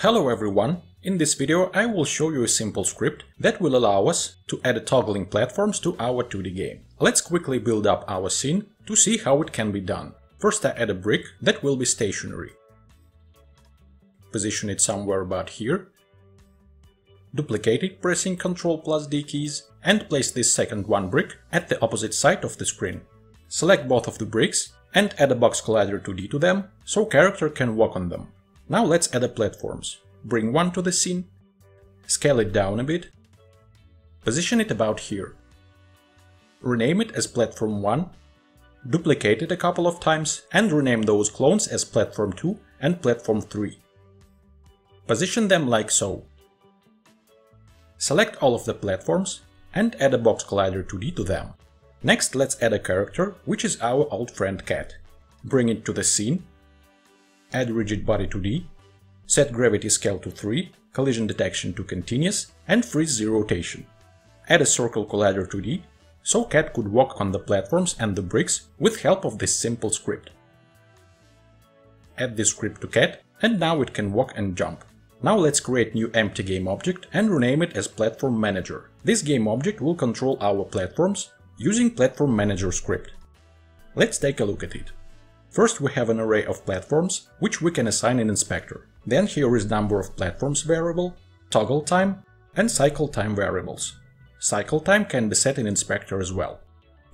Hello everyone! In this video I will show you a simple script that will allow us to add toggling platforms to our 2D game. Let's quickly build up our scene to see how it can be done. First I add a brick that will be stationary. Position it somewhere about here. Duplicate it pressing Ctrl plus D keys and place this second one brick at the opposite side of the screen. Select both of the bricks and add a box collider 2D to them, so character can walk on them. Now let's add a platforms. Bring one to the scene, scale it down a bit, position it about here. Rename it as platform 1, duplicate it a couple of times and rename those clones as platform 2 and platform 3. Position them like so. Select all of the platforms and add a box collider 2D to them. Next let's add a character, which is our old friend cat. Bring it to the scene, add rigid body 2D, set gravity scale to 3, collision detection to continuous, and freeze the rotation. Add a circle collider 2D, so cat could walk on the platforms and the bricks with help of this simple script. Add this script to cat, and now it can walk and jump. Now let's create new empty game object and rename it as Platform Manager. This game object will control our platforms using Platform Manager script. Let's take a look at it. First we have an array of platforms, which we can assign in inspector. Then here is number of platforms variable, toggle time, and cycle time variables. Cycle time can be set in inspector as well.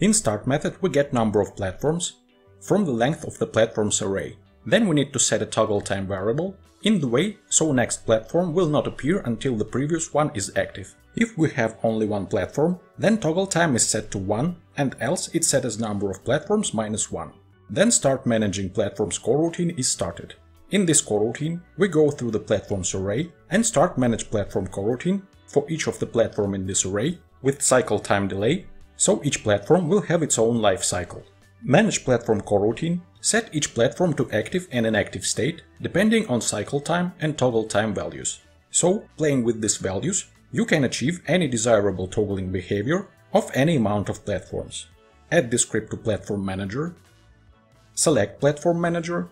In start method we get number of platforms from the length of the platforms array. Then we need to set a toggle time variable in the way so next platform will not appear until the previous one is active. If we have only one platform, then toggle time is set to 1 and else it's set as number of platforms minus 1. Then start managing platforms coroutine is started. In this coroutine, we go through the platforms array and start manage platform coroutine for each of the platform in this array with cycle time delay, so each platform will have its own life cycle. Manage platform coroutine, set each platform to active and inactive state depending on cycle time and toggle time values. So, playing with these values, you can achieve any desirable toggling behavior of any amount of platforms. Add this script to Platform Manager Select Platform Manager,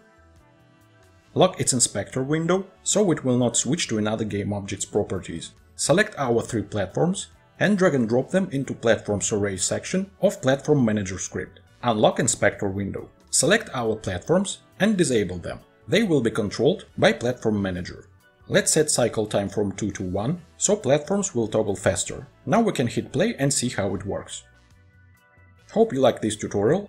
lock its inspector window so it will not switch to another game object's properties. Select our three platforms and drag and drop them into Platforms Array section of Platform Manager script. Unlock inspector window. Select our platforms and disable them. They will be controlled by Platform Manager. Let's set cycle time from 2 to 1, so platforms will toggle faster. Now we can hit play and see how it works. Hope you like this tutorial